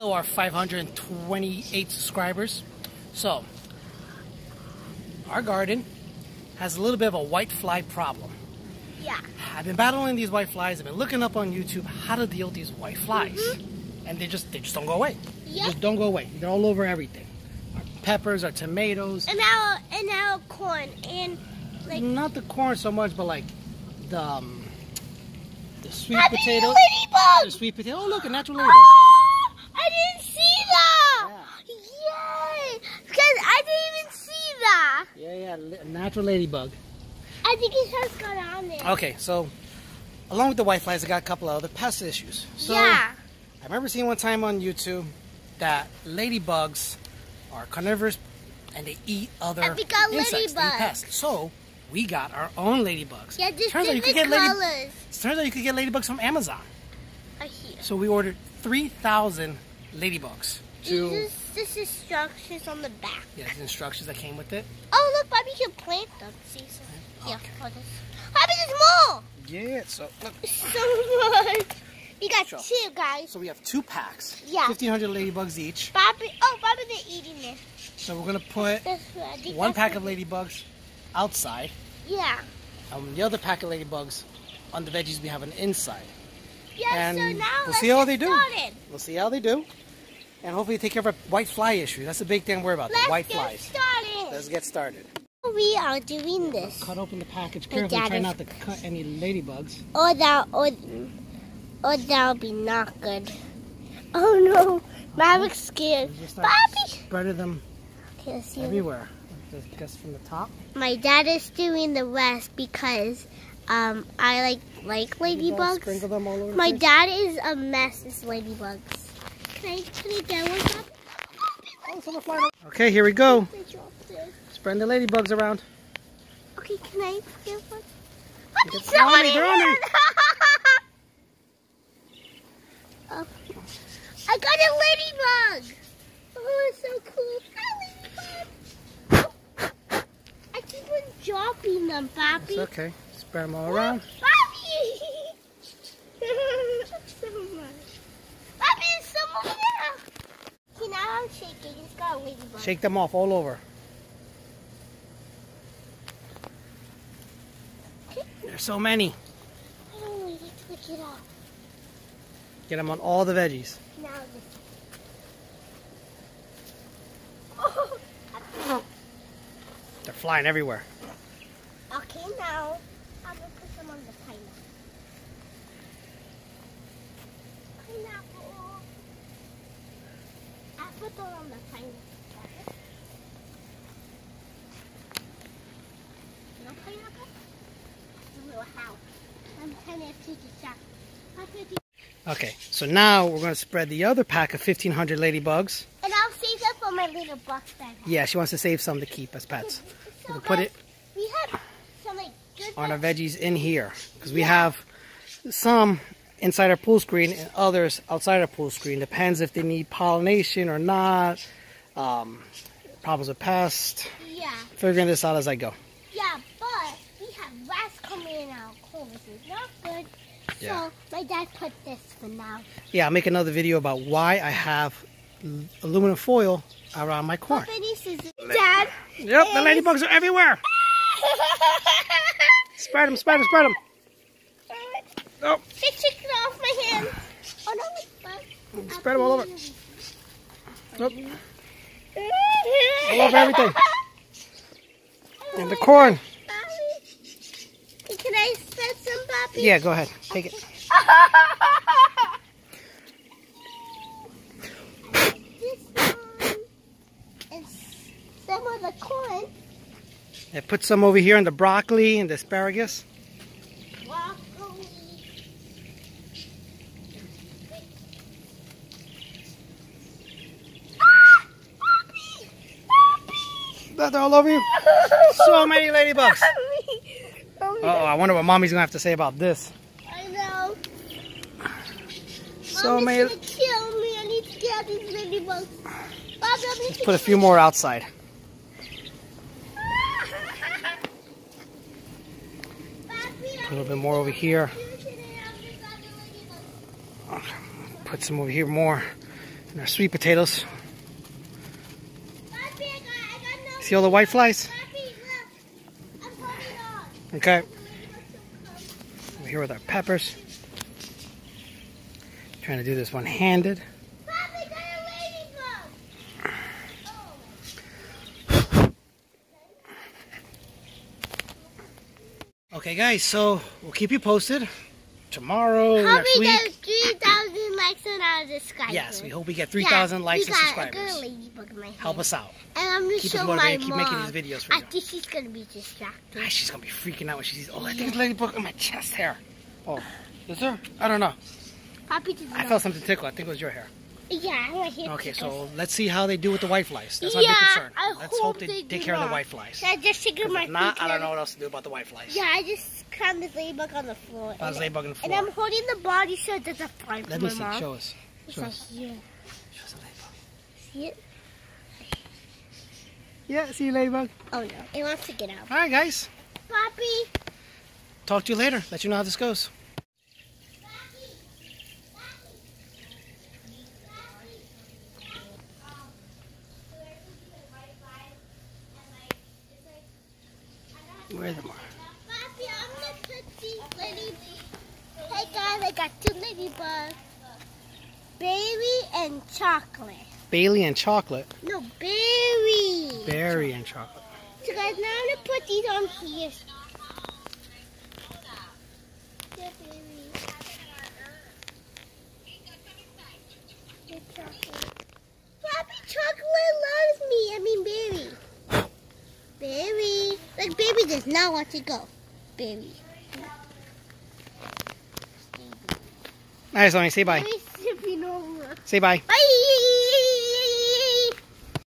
our 528 subscribers. So, our garden has a little bit of a white fly problem. Yeah. I've been battling these white flies. I've been looking up on YouTube how to deal with these white flies, Mm-hmm. and they just they just don't go away. They Yep. just don't go away. They're all over everything. Our peppers, our tomatoes, And now, and now corn and like. not the corn so much, but like the um, the sweet Happy potato, the sweet potato. Oh look, a natural ladybug. Oh, I didn't see that. Yay! Because I didn't even see that. Yeah, yeah, a natural ladybug. I think it has got on there. Okay, so along with the white flies, I got a couple of other pest issues. So yeah. I remember seeing one time on YouTube that ladybugs are carnivorous and they eat other And we got insects, ladybugs. pests. So we got our own ladybugs. Yeah, just turns out you could get lady, turns out you could get ladybugs from Amazon. So we ordered three thousand ladybugs. To This, this is instructions on the back. yeah, the instructions that came with it. Oh, look, Bobby can plant them. See, so here, Okay. this. Bobby, there's more. Yeah, so look, So much. We got Sure. two, guys. so we have two packs. Yeah. Fifteen hundred ladybugs each. Bobby, oh, Bobby, they're eating it. So we're gonna put That's what I think one pack of ladybugs outside. Yeah. Um, the other pack of ladybugs on the veggies we have an inside. Yeah, And so now we'll let's see how get they do. started. We'll see how they do. And hopefully take care of our white fly issue. That's the big thing to worry about, Let's the white get flies. started. Let's get started. We are doing this. Cut open the package carefully. dad Try not to cut any ladybugs. Or that, or, or that'll be not good. Oh no, Maverick's scared. Bobby. spreading them Okay, let's see. everywhere. Just guess from the top. My dad is doing the rest because um I like like ladybugs. Sprinkle them all over. the My place. dad is a mess. It's ladybugs. Okay, here we go. They dropped it. Spreading the ladybugs around. Okay, can I get one? Get- Somebody They're on oh. I got a ladybug. Oh, it's so cool. Hi, ladybug. I keep on dropping them, Bobby. It's okay. Spread them all around. Bobby! so much. Bobby, there's some over there. See, now I'm shaking. It's got a ladybug. Shake them off all over. There's so many. We need to pick it up. Get them on all the veggies. Now They're flying everywhere. okay, now I'm gonna put them on the pineapple. Pineapple. I put them on the pineapple. No pineapple? A little house. I'm trying to teach a shop. I'm gonna do- Okay, so now we're going to spread the other pack of 1,500 ladybugs. And I'll save that for my little box bag. Yeah, she wants to save some to keep as pets. So We'll put it We have some like good on our veggies in here because we have some inside our pool screen and others outside our pool screen. Depends if they need pollination or not. Um, problems with pests. Yeah, Figuring this out as I go. yeah, but we have rats coming in our corn, which is not good. Yeah. So my dad put this for now. Yeah, I'll make another video about why I have aluminum foil around my corn. Dad. Yep, the ladybugs are everywhere. Spread them, spread them, spread them. Oh, They took it off my hand. Oh no, it's mm, spread them all over. Nope. All over everything. Oh, and the corn. Can I Bobby? Yeah, go ahead. Take it. this some of the corn. Yeah, put some over here in the broccoli and the asparagus. Broccoli. Ah! Bobby! Bobby! They're all over you. So many ladybugs. Mommy! Oh, I wonder what mommy's gonna have to say about this. I know. So Mommy's many. gonna kill me. I need to get these ladybugs. I'm Let's put a few more outside. A little bit more over here. Put some over here more. And our sweet potatoes. Papi, I got, I got no See all the white flies? Papi, look. I'm putting on. Okay. We're here with our peppers. Trying to do this one-handed. Papi, got a ladybug. Okay, guys, so we'll keep you posted tomorrow, next week. There's 3,000 likes on our subscribers. Yes, we hope we get 3,000 Yeah, likes and subscribers. good in my hand. Help us out. And I'm going to Keep show my motivated, keep mom. making these videos for I you. think she's going to be distracted. Ah, she's gonna be freaking out when she sees. Oh, I think it's ladybug on my chest hair. Oh, is there? I don't know. Papi does I not- felt something tickle. I think it was your hair. Yeah, my hair Okay, tickles. so let's see how they do with the white flies. That's my big concern. I Let's hope hope they, they take care of the not. white flies. I just figured my if not, I don't know what else to do about the white flies. Yeah, I just found this ladybug on the floor. This and, ladybug on the and. I'm holding the body so it doesn't fly Let me my see. mom. Show us. It's Show like here. Show us the ladybug. See it? Yeah, see you, ladybug. Oh no, it wants to get out. All right, guys. Papi. Talk to you later. Let you know how this goes. Where are the more? Papi, I'm gonna put these lady. Hey guys, I got two ladybugs. Berry and chocolate. Bailey and chocolate. No, berry. Berry and chocolate. So guys, now I'm gonna put these on here. Yeah, chocolate. Chocolate loves me. I mean, berry. Berry. Like, baby does not want to go. Berry. All right, Sonny, say bye. Berry sipping over. Say bye. Bye.